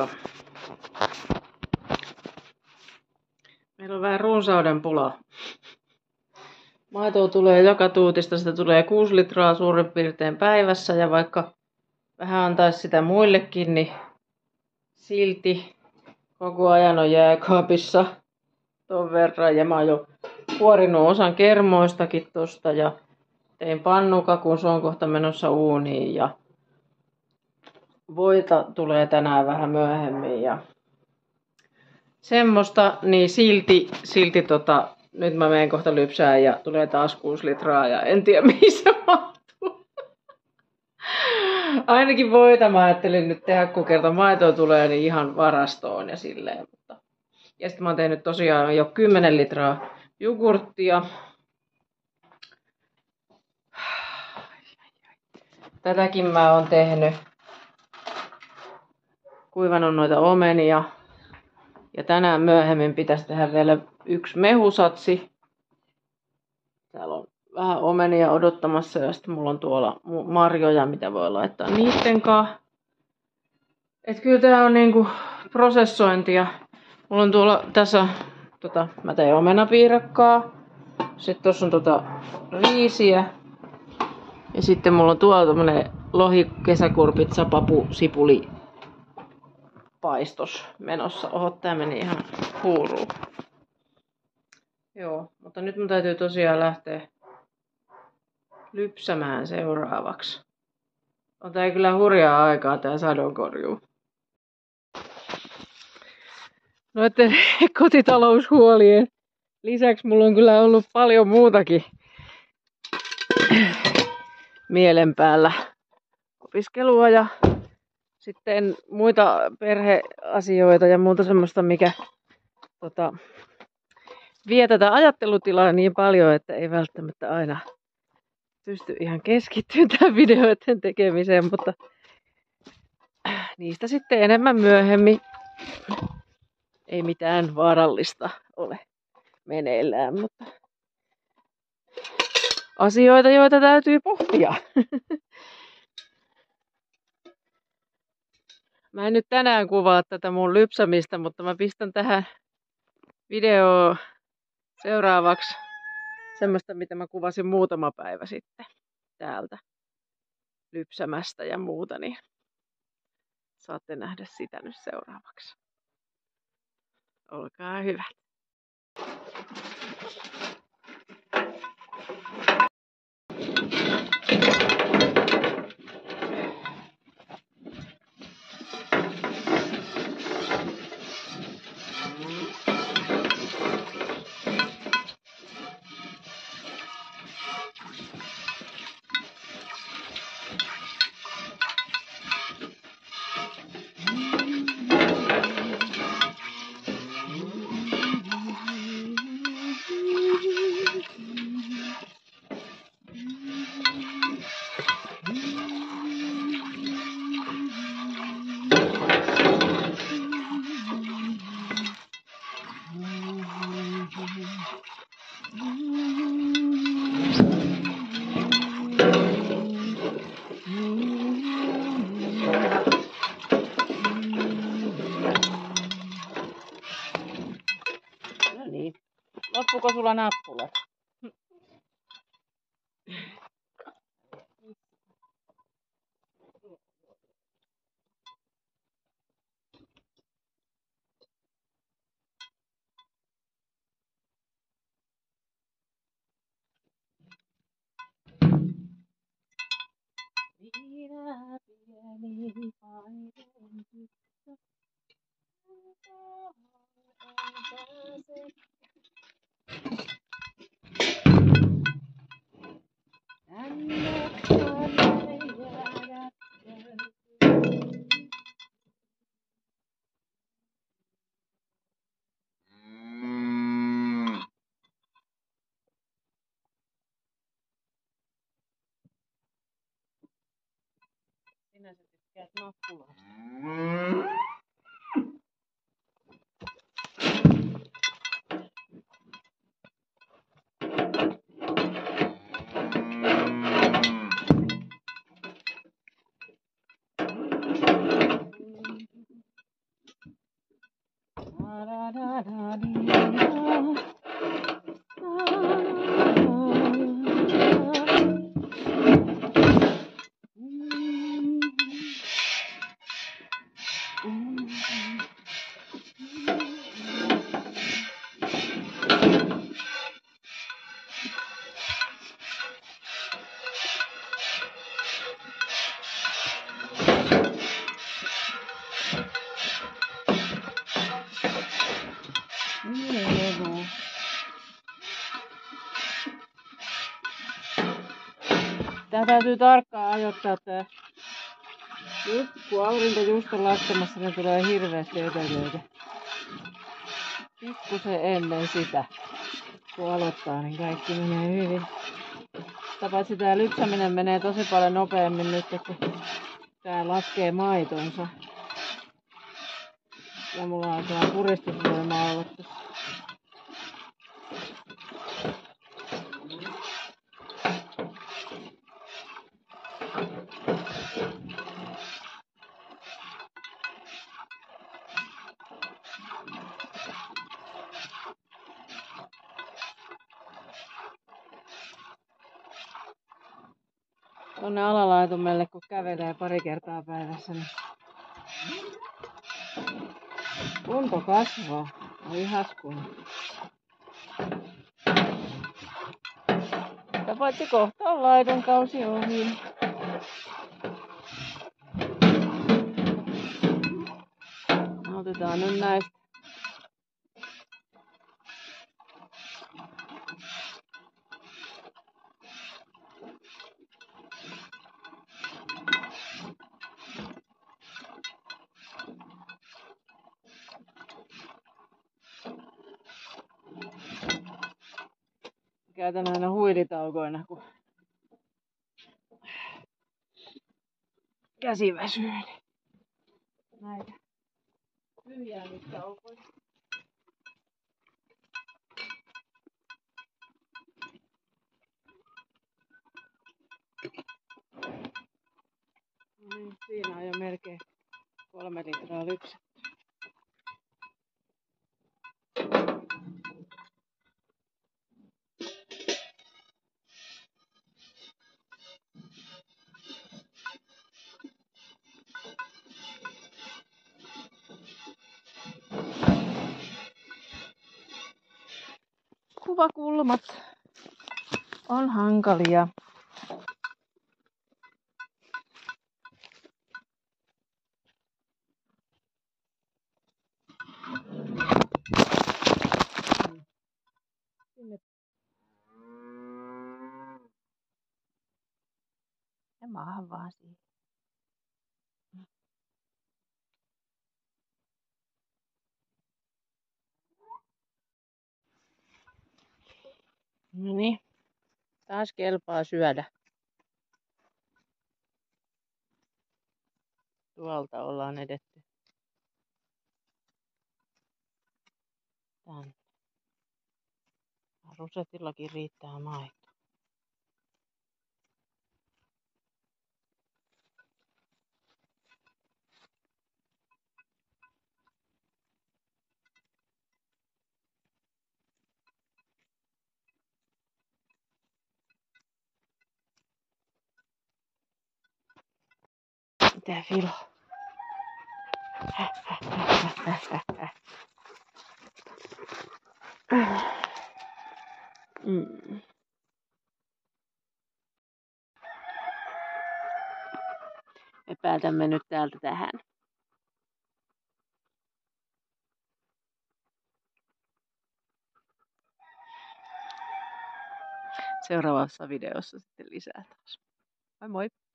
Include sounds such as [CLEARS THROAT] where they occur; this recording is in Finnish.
moikka. Meillä on vähän runsauden pula. Maitoa tulee joka tuutista, sitä tulee 6 litraa suurin piirtein päivässä ja vaikka vähän antaisi sitä muillekin, niin silti koko ajan on jääkaapissa ton verran ja mä oon jo kuorinut osan kermoistakin tosta ja tein pannukakun, se on kohta menossa uuniin ja voita tulee tänään vähän myöhemmin ja semmoista, niin silti, silti tota, nyt mä menen kohta lypsään ja tulee taas 6 litraa ja en tiedä [LAUGHS] se mahtuu. Ainakin voita mä ajattelin nyt tehdä, kun kerta maitoa tulee, niin ihan varastoon ja silleen. Mutta... Ja sitten mä oon tehnyt tosiaan jo 10 litraa jogurttia. Tätäkin mä oon tehnyt kuivanut noita omenia. Ja tänään myöhemmin pitäisi tehdä vielä yksi mehusatsi. Täällä on vähän omenia odottamassa ja sitten mulla on tuolla marjoja, mitä voi laittaa niitten kanssa. Et kyllä tää on niinku prosessointia. Mulla on tuolla tässä, tota, mä tein omenapiirakkaa. Sitten tuossa on tota riisiä. Ja sitten mulla on tuolla tämmönen lohi, kesäkurpitsa, papu, sipuli, paistos menossa. Oho, tää meni ihan huuruun. Joo, mutta nyt mun täytyy tosiaan lähteä lypsämään seuraavaksi. On tää kyllä hurjaa aikaa tää sadonkorjuu. Noiden [LAUGHS] kotitaloushuolien lisäksi mulla on kyllä ollut paljon muutakin [CLEARS THROAT] mielen päällä opiskelua ja sitten muita perheasioita ja muuta semmoista, mikä tota, vie tätä ajattelutilaa niin paljon, että ei välttämättä aina pysty ihan keskittymään [LAUGHS] tämän videoiden tekemiseen, mutta niistä sitten enemmän myöhemmin. Ei mitään vaarallista ole meneillään, mutta asioita, joita täytyy pohtia. [LAUGHS] Mä en nyt tänään kuvaa tätä mun lypsämistä, mutta mä pistän tähän video seuraavaksi semmoista, mitä mä kuvasin muutama päivä sitten täältä lypsämästä ja muuta, niin saatte nähdä sitä nyt seuraavaksi. Olkaa hyvät. Loppuko sulla nappulat? sinänsä tykkää nappuloista. Da da da da da. Tää täytyy tarkkaan ajoittaa tää. Just kun aurinko just on laskemassa, niin tulee hirveästi ötököitä. Pikkusen ennen sitä, kun aloittaa, niin kaikki menee hyvin. Sitä paitsi tää lypsäminen menee tosi paljon nopeammin nyt, kun tää laskee maitonsa. Ja mulla on tää puristusvoima ollut tässä. Tuonne alalaitumelle kun kävelee pari kertaa päivässä, niin kunto kasvaa. Oi haskunut. Ja paitsi kohta on laidun kausi ohi. Otetaan nyt näistä käytän aina huilitaukoina, kun käsi väsyy. Niin näitä tyhjäämistaukoja. No niin, siinä on jo melkein kolme litraa lypsä. Kuvakulmat on hankalia. Ja maahan vaan siihen. No niin, taas kelpaa syödä. Tuolta ollaan edetty. Tänne. Rusetillakin riittää Mitä Filo? Mm. Me päätämme nyt täältä tähän. Seuraavassa videossa sitten lisää taas. Moi moi!